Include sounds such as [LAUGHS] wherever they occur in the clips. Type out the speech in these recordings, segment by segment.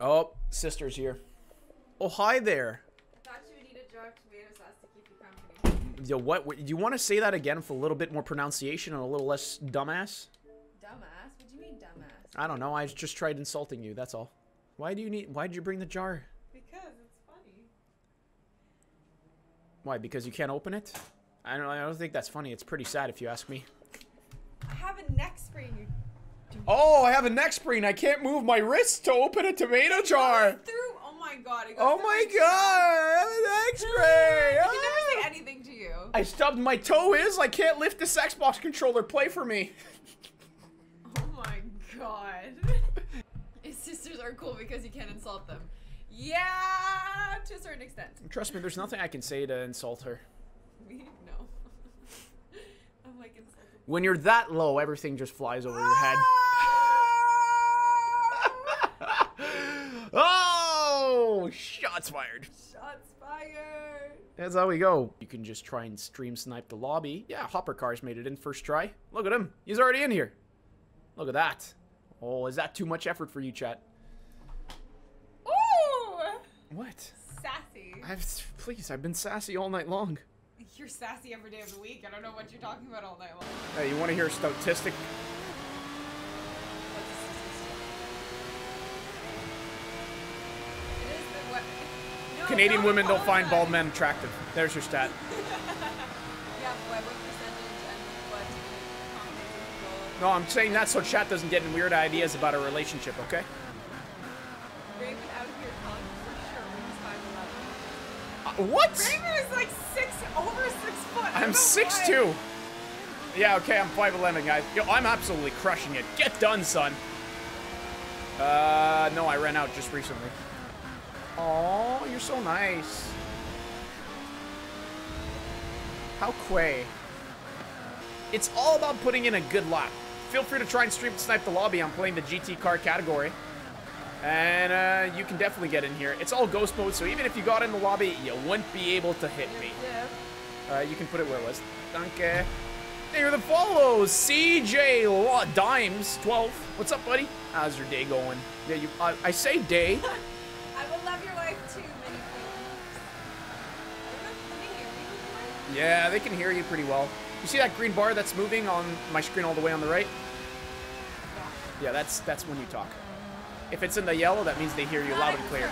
Oh, sister's here. Oh, hi there. Thought you would eat a jar of tomato sauce to keep you company. Yo, what? what- Do you want to say that again with a little bit more pronunciation and a little less dumbass? Dumbass? What do you mean dumbass? I don't know. I just tried insulting you. That's all. Why do you need? Why did you bring the jar? Because it's funny. Why? Because you can't open it? I don't. I don't think that's funny. It's pretty sad if you ask me. I have a neck sprain. You Oh, I have a neck sprain. I can't move my wrist to open a tomato jar. through. Oh my god. Oh my god, I have a neck [GASPS] sprain. I can never Ah. say anything to you. I stubbed my toe. Is I can't lift this Xbox controller. Play for me. Oh my god. [LAUGHS] His sisters are cool because you can't insult them. Yeah, to a certain extent. Trust me, there's nothing I can say to insult her. [LAUGHS] No. [LAUGHS] I'm like insulted. When you're that low, everything just flies over your head. Oh, shots fired. Shots fired. That's how we go. You can just try and stream snipe the lobby. Yeah, Hopper Cars made it in first try. Look at him. He's already in here. Look at that. Oh, is that too much effort for you, chat? Ooh, What? sassy. I've please, I've been sassy all night long. You're sassy every day of the week. I don't know what you're talking about all night long. Hey, you want to hear a statistic? It is the what? No, Canadian women don't find bald men attractive. There's your stat. Yeah, but what percentage and what combination No, I'm saying that so chat doesn't get in weird ideas about a relationship, okay? Raven out here calling for sure when he's 5'11. Uh, what? Raven is like six, over six foot. I'm six why. two. Yeah, okay, I'm 5'11", guys. Yo, I'm absolutely crushing it. Get done, son. Uh, no, I ran out just recently. Oh, you're so nice. How quay. It's all about putting in a good lap. Feel free to try and stream snipe the lobby. I'm playing the GT car category. And uh, you can definitely get in here. It's all ghost mode, so even if you got in the lobby, you wouldn't be able to hit me. Yeah. Uh, you can put it where it was. Danke. There are the follows. CJ Dimes 12. What's up, buddy? How's your day going? Yeah, you. I I say day. [LAUGHS] Yeah, they can hear you pretty well. You see that green bar that's moving on my screen all the way on the right? Yeah, that's that's when you talk. If it's in the yellow, that means they hear you loud and clear.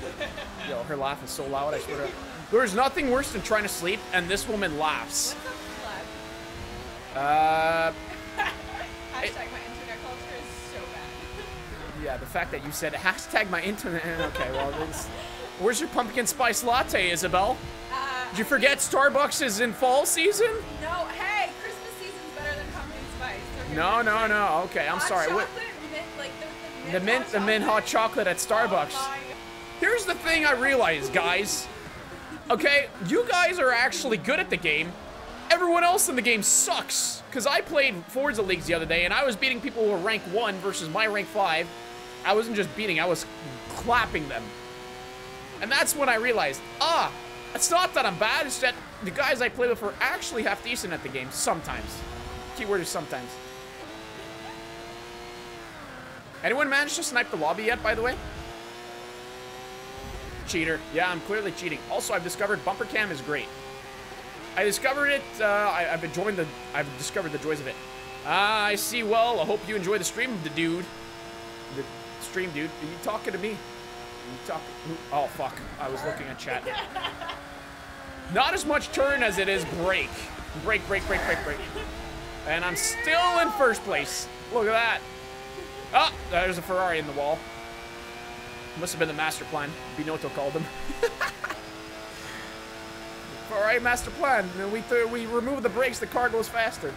[LAUGHS] Yo, her laugh is so loud. I swear. to- There's nothing worse than trying to sleep and this woman laughs. What's up, Vlad? Uh, Hashtag my internet culture is so bad. yeah, the fact that you said hashtag my internet. [LAUGHS] Okay, well, this, where's your pumpkin spice latte, Isabel? Did you forget Starbucks is in fall season? no, hey, Christmas season's better than pumpkin spice. No, no, no. Okay, I'm Hot sorry. What, mint, like the, the mint, the mint hot chocolate at Starbucks. Oh Here's the thing I realized, guys. Okay, you guys are actually good at the game. Everyone else in the game sucks. Because I played Forza Leagues the other day, and I was beating people who were rank 1 versus my rank 5. I wasn't just beating, I was clapping them. And that's when I realized, ah, it's not that I'm bad, it's that the guys I play with are actually half decent at the game, sometimes. Keyword is sometimes. Anyone managed to snipe the lobby yet, by the way? Cheater. Yeah, I'm clearly cheating. Also, I've discovered bumper cam is great. I discovered it. Uh, I, I've enjoyed the. I've discovered the joys of it. Ah, I see. Well, I hope you enjoy the stream, the dude. The stream, dude. Are you talking to me? Talk. Oh fuck! I was looking at chat. Not as much turn as it is break. Break, break, break, break, break. And I'm still in first place. Look at that. Oh, there's a Ferrari in the wall. Must have been the master plan. Binotto called them. [LAUGHS] All right, master plan. And we th we remove the brakes, the car goes faster.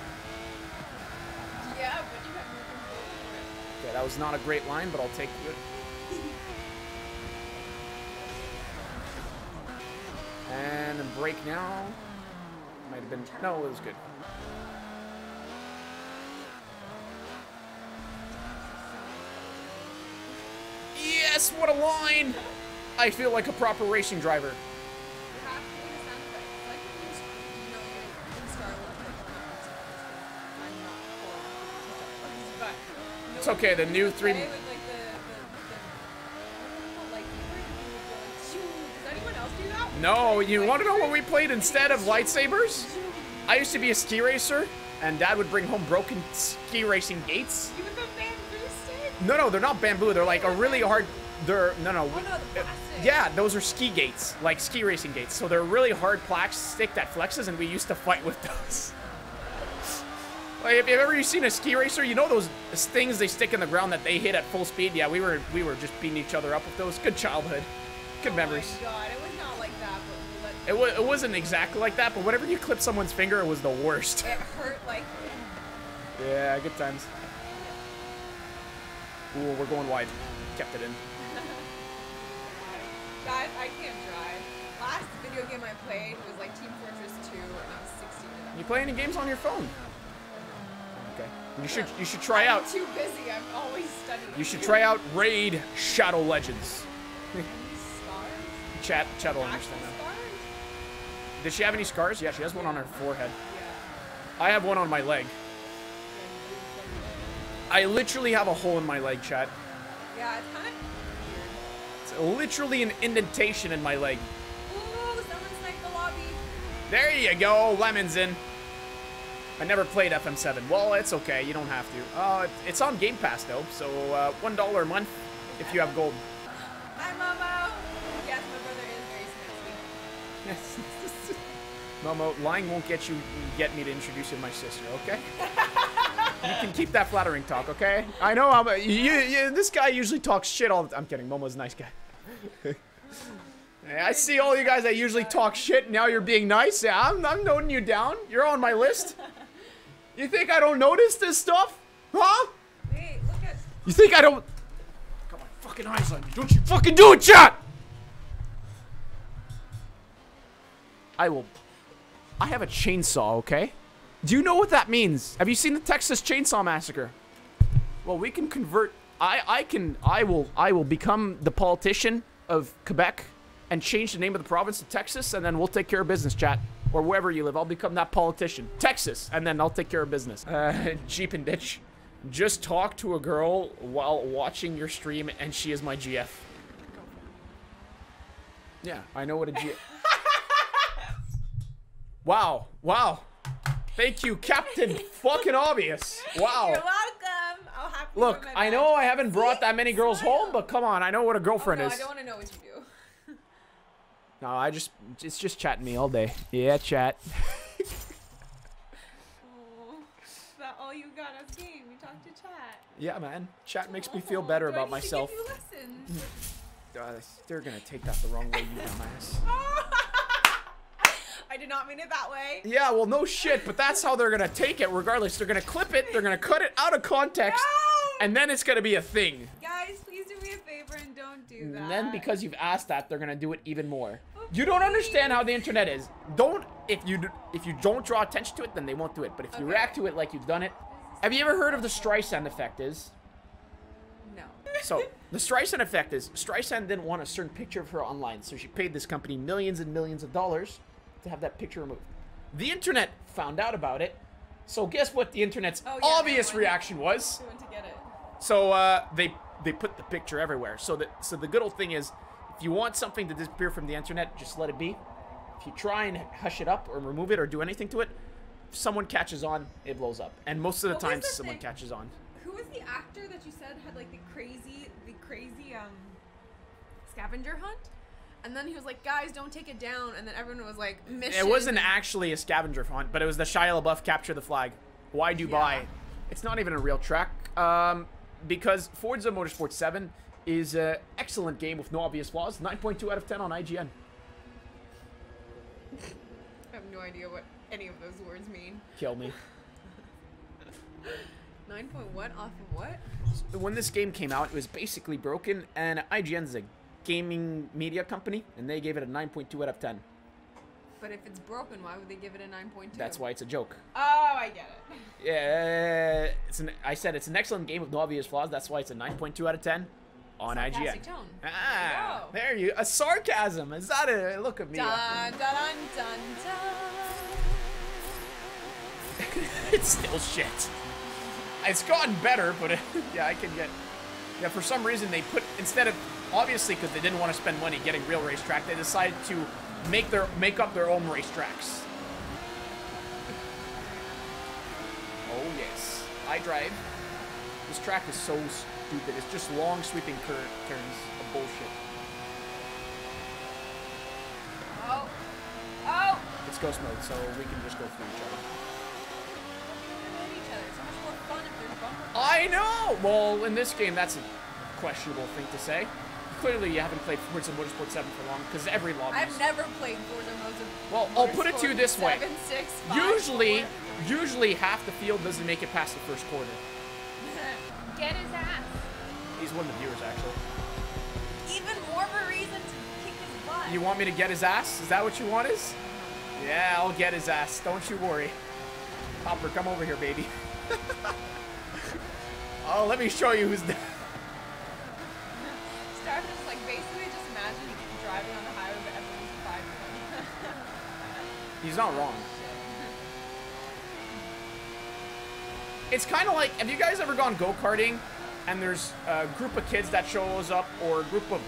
Yeah, but you have no control over it. Yeah, that was not a great line, but I'll take it. And then brake now. Might have been no, it was good. Yes, what a line! I feel like a proper racing driver. A. It's okay, the new s- you know, you're in Star Wars, like, I'm not for Starbucks, but. It's okay, the new three- With, like, the, the, No, you want to know what we played instead of lightsabers? I used to be a ski racer, and Dad would bring home broken ski racing gates. Even the bamboo stick? No, no, they're not bamboo. They're like a really hard. They're no, no. Oh no. Yeah, those are ski gates, like ski racing gates. So they're really hard plastic that flexes, and we used to fight with [LAUGHS] those. Like, if you've ever you seen a ski racer, you know those things they stick in the ground that they hit at full speed. Yeah, we were we were just beating each other up with those. Good childhood, good memories. Oh my It, it wasn't exactly like that, but whenever you clip someone's finger, it was the worst. it hurt like. yeah, good times. Ooh, we're going wide. Kept it in. [LAUGHS] Guys, I can't drive. Last video game I played was like Team Fortress 2, and I was 16. You play any games on your phone? Okay. You should you should try I'm out. too busy. I'm always studying. You should try out Raid Shadow Legends. Chat chat will understand that. Did she have any scars? Yeah, she has one on her forehead. I have one on my leg. I literally have a hole in my leg, chat. Yeah, it's kind of It's literally an indentation in my leg. Ooh, the lobby. There you go, lemons in. I never played FM7. Well, it's okay. You don't have to. Uh, it's on Game Pass though, so uh, one dollar a month if you have gold. Hi, Momo. Yes, my brother is very smelly. [LAUGHS] Momo, lying won't get you get me to introduce you to my sister. Okay. [LAUGHS] you can keep that flattering talk, okay? I know I'm. A, you, you, this guy usually talks shit all the time. I'm kidding. Momo's a nice guy. Hey, [LAUGHS] I see all you guys that usually talk shit. Now you're being nice. Yeah, I'm, I'm noting you down. You're on my list. You think I don't notice this stuff? Huh? Wait, look at. You think I don't? Got my fucking eyes on you. Don't you fucking do it, chat! I will. I have a chainsaw, okay? Do you know what that means? Have you seen the Texas Chainsaw Massacre? Well, we can convert. I I can. I will. I will become the politician of Quebec and change the name of the province to Texas, and then we'll take care of business, chat. Or wherever you live, I'll become that politician. Texas, and then I'll take care of business. Uh, [LAUGHS] Jeep and ditch. Just talk to a girl while watching your stream, and she is my GF. Yeah, I know what a GF. Wow, wow. Thank you, Captain [LAUGHS] Fucking Obvious. Wow. You're welcome. I'll have to Look, I know. I haven't brought that many girls Smile. home, but come on, I know what a Oh, girlfriend no, is. I don't want to know what you do. [LAUGHS] No, I just, it's just chatting me all day. Yeah, chat. [LAUGHS] Oh, that all you got us game. You to chat. Yeah, man. Chat makes me feel Oh, better about myself. Give you lessons? Uh, they're gonna take that the wrong way, you dumbass. I did not mean it that way. Yeah, well, no shit, but that's how they're gonna take it regardless. They're gonna clip it, they're gonna cut it out of context, No! and then it's gonna be a thing. Guys, please do me a favor and don't do that. And then because you've asked that, they're gonna do it even more. You don't understand how the internet is. Don't if you if you don't draw attention to it, then they won't do it. But if you react to it like you've done it, have you ever heard of the Streisand effect? Is No. so [LAUGHS] the Streisand effect is Streisand didn't want a certain picture of her online, so she paid this company millions and millions of dollars to have that picture removed. The internet found out about it, so guess what? The internet's Oh, yeah, obvious reaction was. To it. So uh, they they put the picture everywhere. So that so the good old thing is, if you want something to disappear from the internet, just let it be. If you try and hush it up or remove it or do anything to it, if someone catches on, it blows up. And most of the What time, the someone thing? catches on. Who was the actor that you said had like the crazy, the crazy um scavenger hunt? And then he was like, "Guys, don't take it down." And then everyone was like, "Mission." It wasn't actually a scavenger hunt, but it was the Shia LaBeouf capture the flag. Why Dubai? Yeah. It's not even a real track. Um, because Forza Motorsport 7 is an excellent game with no obvious flaws. 9.2 out of 10 on IGN. [LAUGHS] I have no idea what any of those words mean. Kill me. [LAUGHS] 9.1 off of what? when this game came out, it was basically broken, and IGN's a gaming media company, and they gave it a 9.2 out of 10. But if it's broken, why would they give it a nine point two? That's why it's a joke. Oh, I get it. [LAUGHS] Yeah, it's an, I said it's an excellent game with no obvious flaws. That's why it's a 9.2 out of 10 on IGN. Sarcastic tone. Ah, There there you. A sarcasm. Is that a look at me? Dun dun dun dun dun. [LAUGHS] it's still shit. It's gotten better, but it, [LAUGHS] yeah, I can get. Yeah, for some reason they put instead of obviously because they didn't want to spend money getting real racetrack, they decided to make their make up their own racetracks. Oh yes, I drive. This track is so stupid. It's just long sweeping cur- turns of bullshit. Oh. Oh. It's ghost mode, so we can just go through each other. Each other. It's so much more fun if there's bumper. I know. Well, in this game, that's a questionable thing to say. Clearly, you haven't played Forza Motorsport 7 for long because every lobby. I've never played Forza Motorsport. Well, I'll put it to you this way. Seven, six, five, Usually, four. usually half the field doesn't make it past the first quarter. [LAUGHS] Get his ass. He's one of the viewers, actually. Even more of a reason to kick his butt. You want me to get his ass? Is that what you want? Is? Uh-huh. Yeah, I'll get his ass. Don't you worry. Hopper, come over here, baby. [LAUGHS] oh, let me show you who's. [LAUGHS] The Start just like basically just imagine driving on the highway, but everyone's five He's not wrong. It's kind of like, have you guys ever gone go-karting and there's a group of kids that shows up or a group of,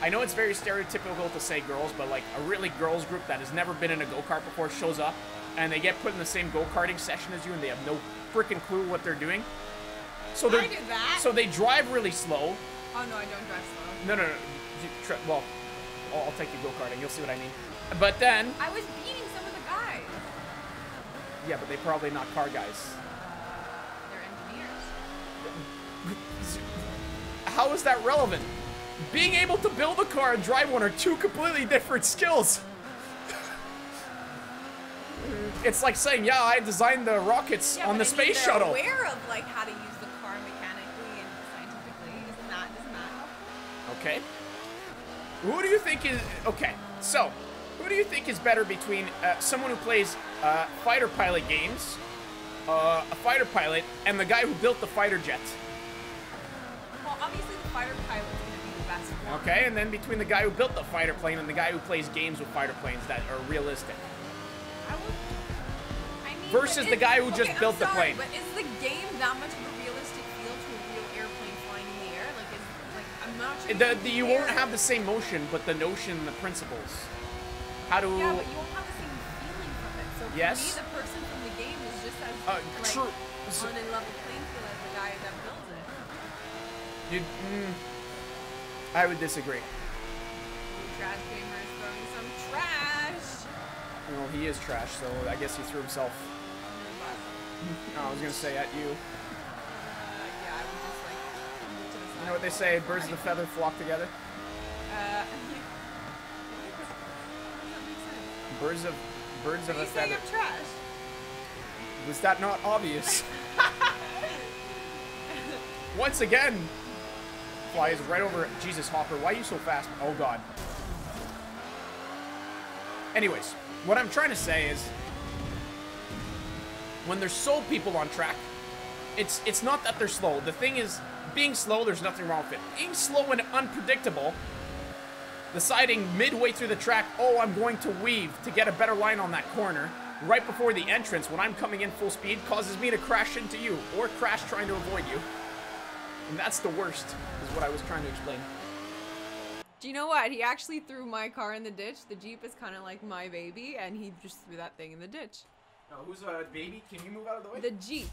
I know it's very stereotypical to say girls, but like a really girls group that has never been in a go-kart before shows up and they get put in the same go-karting session as you and they have no freaking clue what they're doing. So they're, I did that. so they drive really slow. Oh no, I don't drive slow. No, no, no. you Well, I'll, I'll take you go-karting. You'll see what I mean. But then, I was beating yeah, but they're probably not car guys. They're engineers. How is that relevant? Being able to build a car and drive one are two completely different skills. It's like saying, yeah, I designed the rockets Yeah, on the space shuttle. aware of like how to use the car mechanically and scientifically. Isn't that doesn't that help? Okay. Who do you think is okay? So, who do you think is better between uh, someone who plays uh, fighter pilot games, uh, a fighter pilot, and the guy who built the fighter jet? Well, obviously the fighter pilot's gonna be the best one. Okay, and then between the guy who built the fighter plane and the guy who plays games with fighter planes that are realistic. I would. I mean, Versus the guy who just I'm built the sorry, plane. But is the game that much of a realistic feel to a real airplane flying in the air? Like, is like I'm not sure. The, the, the you won't have the same motion, but the notion, the principles. How to? Yeah, but you won't have the same feeling from it. So Yes. me, the person from the game is just as Uh, like true. On a level playing field as the guy that builds it. you, mm, I would disagree. Trash gamer is throwing some trash. Well, he is trash, so I guess he threw himself. under the bus. No, I was gonna say at you. Uh, yeah, I would just like to the side. You know what they say? Birds of a feather flock together. Uh, How does that make sense? Birds of birds of a feather. Trash? Was that not obvious? [LAUGHS] Once again, flies right over. Jesus, Hopper, why are you so fast? Oh God. Anyways, what I'm trying to say is, when there's slow people on track, it's it's not that they're slow. The thing is, being slow, there's nothing wrong with it. Being slow and unpredictable, deciding midway through the track, oh, I'm going to weave to get a better line on that corner, right before the entrance when I'm coming in full speed, causes me to crash into you, or crash trying to avoid you. And that's the worst, is what I was trying to explain. Do you know what? He actually threw my car in the ditch. The Jeep is kind of like my baby, and he just threw that thing in the ditch. who's a baby? Can you move out of the way? The Jeep.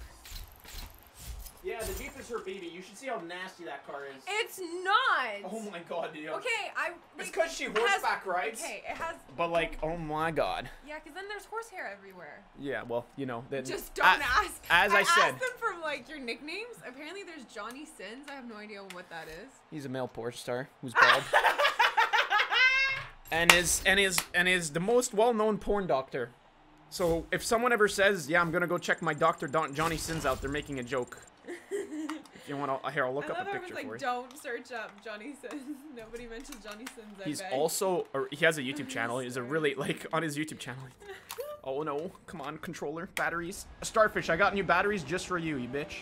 Yeah, the Jeep is her baby. You should see how nasty that car is. It's not. Oh my god, dude. Okay, I. It's like, 'cause she it has- horseback rides. Okay, it has. But like, oh my god. Yeah, because then there's horsehair everywhere. Yeah, well, you know. Then, Just don't a- ask. As I, said, asked them for like your nicknames. Apparently, there's Johnny Sins. I have no idea what that is. he's a male porn star who's bald. [LAUGHS] and is and is and is the most well-known porn doctor. So if someone ever says, "Yeah, I'm gonna go check my doctor Don- Johnny Sins out," they're making a joke. You want to, uh, here I'll look I up a picture it's for like, you. don't search up Johnny Sins. [LAUGHS] Nobody mentions Johnny Sins. I He's beg. also, or he has a [LAUGHS] YouTube channel. He's a really like on his YouTube channel. [LAUGHS] Oh no! Come on, controller, batteries. Starfish, I got new batteries just for you, you bitch.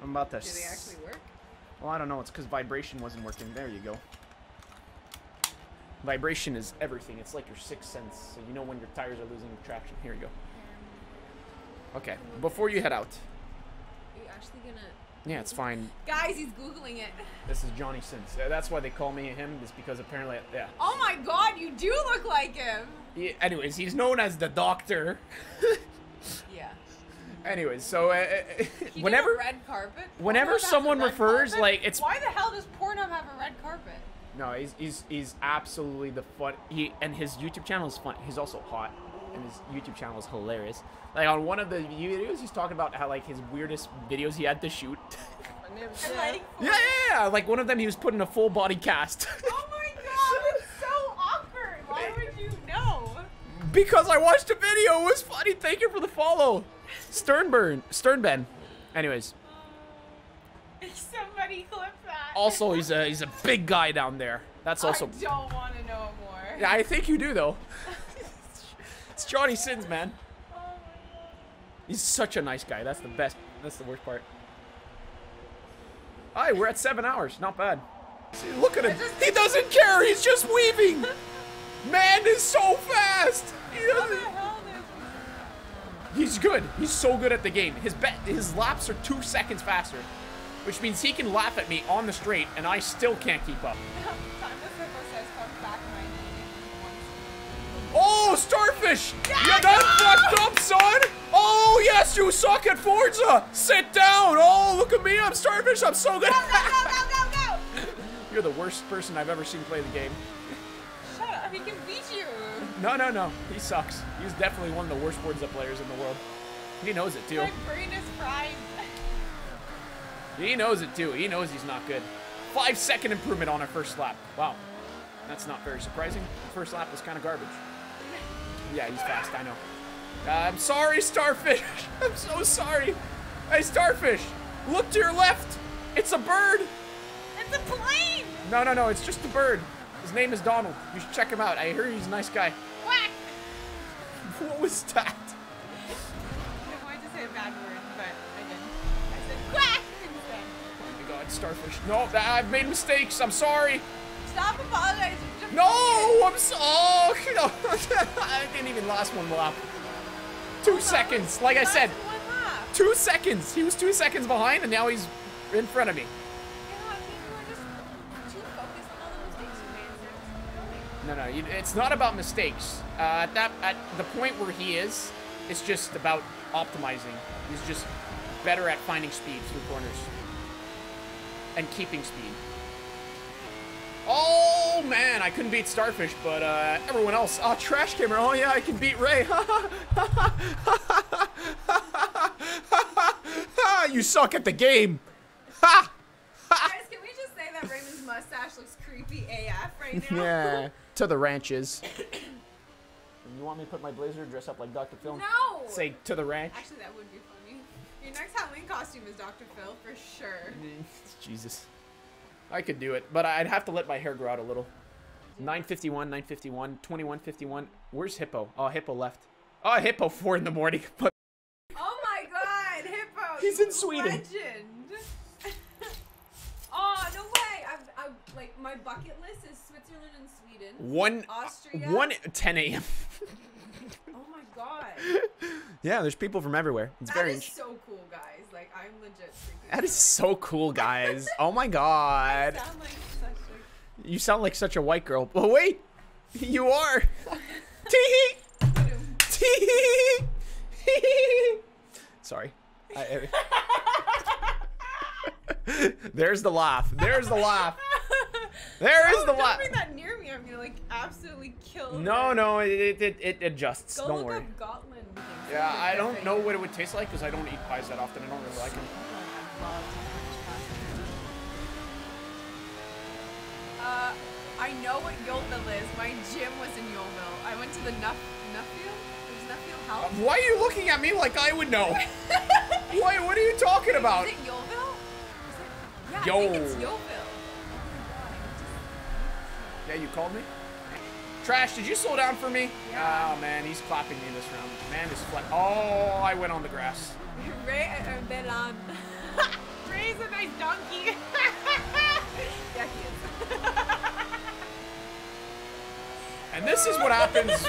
I'm about to. Do they actually work? Well, I don't know. It's because vibration wasn't working. There you go. Vibration is everything. It's like your sixth sense, so you know when your tires are losing traction. Here you go. Um, okay, before you head out, Are you actually gonna Yeah, it's fine. Guys, he's googling it. This is Johnny Sins. That's why they call me him, is because apparently, yeah. Oh my god, you do look like him. He, anyways, he's known as the Doctor. [LAUGHS] Yeah. anyways, so uh, uh, He whenever red carpet. whenever Pornhub has someone refers, carpet? like, it's- Why the hell does Pornhub have a red carpet? no, he's he's he's absolutely the fun. He and his YouTube channel is fun. He's also hot, and his YouTube channel is hilarious. Like on one of the videos, he's talking about how like his weirdest videos he had to shoot. [LAUGHS] I'm writing yeah, yeah, yeah. Like one of them, he was putting a full body cast. Oh [LAUGHS] my god, it's so awkward. Why would you know? Because I watched a video. It was funny. Thank you for the follow. Sternburn. Sternben. Anyways. Somebody clip that. Also, he's a he's a big guy down there. That's also. I don't want to know more. Yeah, I think you do though. [LAUGHS] it's Johnny Sins, man. He's such a nice guy. That's the best. That's the worst part. Hi, we're at seven hours. Not bad. See, look at him. He doesn't care. He's just weaving. Man is so fast. He How doesn't- the hell did He's good. He's so good at the game. His bet his laps are two seconds faster, which means he can lap at me on the straight, and I still can't keep up. [LAUGHS] Time to flip says come back 90 Oh, starfish! You done fucked up, son! Oh yes, you suck at Forza. Sit down. Oh, look at me. I'm starfish. I'm so good. Go, go, go, go, go! [LAUGHS] You're the worst person I've ever seen play the game. Shut up, he can beat you. No, no, no. He sucks. He's definitely one of the worst Forza players in the world. He knows it too. My brain is fried. He knows it too. He knows he's not good. Five second improvement on our first lap. Wow. That's not very surprising. The first lap was kind of garbage. Yeah, he's fast, I know. Uh, I'm sorry, Starfish. [LAUGHS] I'm so sorry. Hey, Starfish, look to your left. It's a bird. It's a plane! No, no, no, it's just a bird. His name is Donald. You should check him out. I hear he's a nice guy. Whack! [LAUGHS] What was that? I wanted to say a bad word, but I didn't. I said quack instead. Oh my god, Starfish. No, that, I've made mistakes. I'm sorry. Stop apologizing. No, I'm so. Oh, [LAUGHS] I didn't even last one lap. Two seconds. Like I said, one two seconds. He was two seconds behind, and now he's in front of me. Yeah, I think we're just too focused on all the mistakes you made. No, no, it's not about mistakes. Uh, at that, at the point where he is, it's just about optimizing. He's just better at finding speed through corners and keeping speed. Oh man, I couldn't beat Starfish, but uh, everyone else. Oh, Trash Camera. Oh yeah, I can beat Ray. [LAUGHS] you suck at the game. Ha! Guys, can we just say that Raymond's mustache looks creepy AF right now? Yeah, to the ranches. You want me to put my blazer, dress up like Dr. Phil? No! Say to the ranch. Actually, that would be funny. Your next Halloween costume is Dr. Phil for sure. [LAUGHS] Jesus. I could do it, but I'd have to let my hair grow out a little. 951, 951, 2151. Where's Hippo? Oh, Hippo left. Oh, Hippo, [LAUGHS] 4 in the morning. [LAUGHS] But Oh my god, Hippo! He's in Sweden. Legend! [LAUGHS] oh, no way! I've, I've, like, my bucket list is Switzerland and Sweden. 1, Austria. 1, 10 a.m. God. [LAUGHS] yeah, there's people from everywhere. It's That very is so cool, guys. Like, I'm legit That is so cool, guys. Oh my god. [LAUGHS] sound like such a... You sound like such a white girl. Oh, wait. You are. [LAUGHS] Tee Tee Sorry. I- I- There's the laugh. There's the laugh. There is oh, the laugh. Like absolutely kill. No, her. no, it, it, it adjusts. Go Don't look worry. up Gotland. Yeah, I don't that know what it would taste like because I don't eat pies that often. I don't really like them. Uh, I know what Yeovil is. My gym was in Yeovil. I went to the Nuff Nuffield. There's Nuffield Health. Why are you looking at me like I would know? [LAUGHS] Why? What are you talking about? Is it Yeovil? Is it? Yeah, I think it's Yeovil. Yeah, you called me? Trash, did you slow down for me? Yeah. Oh, man, he's clapping me in this round. Man is flat. Oh, I went on the grass. [LAUGHS] Ray uh, Belan. [LAUGHS] Ray's a nice donkey. [LAUGHS] yeah, he is. And this is what happens.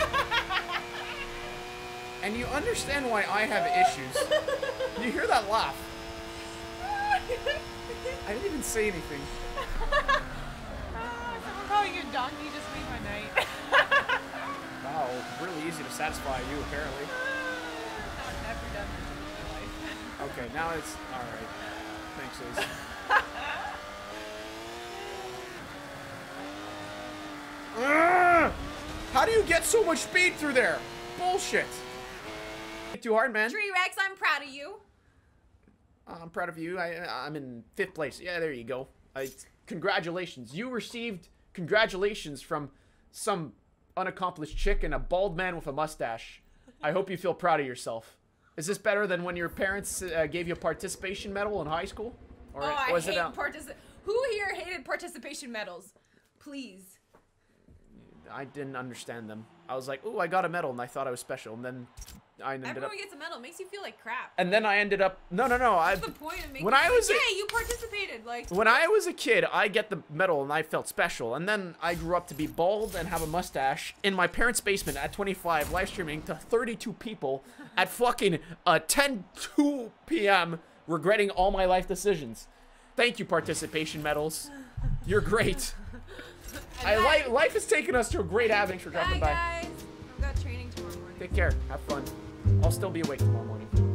And you understand why I have issues. You hear that laugh? I didn't even say anything. Ah, someone calling you a donkey just made my night. Really easy to satisfy you, apparently. Uh, I've never done this in my life. Okay, now it's all right. Thanks, Liz. [LAUGHS] How do you get so much speed through there? Bullshit. Too hard, man. Tree Rex, I'm proud of you. I'm proud of you. I, I'm in fifth place. Yeah, there you go. I, congratulations. You received congratulations from some unaccomplished chick and a bald man with a mustache. I hope you feel proud of yourself. Is this better than when your parents uh, gave you a participation medal in high school? Or oh, I hate it partici- Who here hated participation medals? Please. I didn't understand them. I was like, "Ooh, I got a medal," and I thought I was special, and then I ended up. Everyone gets a medal. It makes you feel like crap. And then I ended up. No, no, no. I. What's the point of making when I was a- like, you participated. Like, When I was a kid, I get the medal and I felt special. And then I grew up to be bald and have a mustache in my parents' basement at 25, live streaming to 32 people [LAUGHS] at fucking uh, 10 2 p.m. regretting all my life decisions. Thank you, participation medals. You're great. [LAUGHS] I li- life has taken us to a great ave. For Bye, dropping by. guys. I've got training tomorrow morning. Take care. Have fun. I'll still be awake tomorrow morning.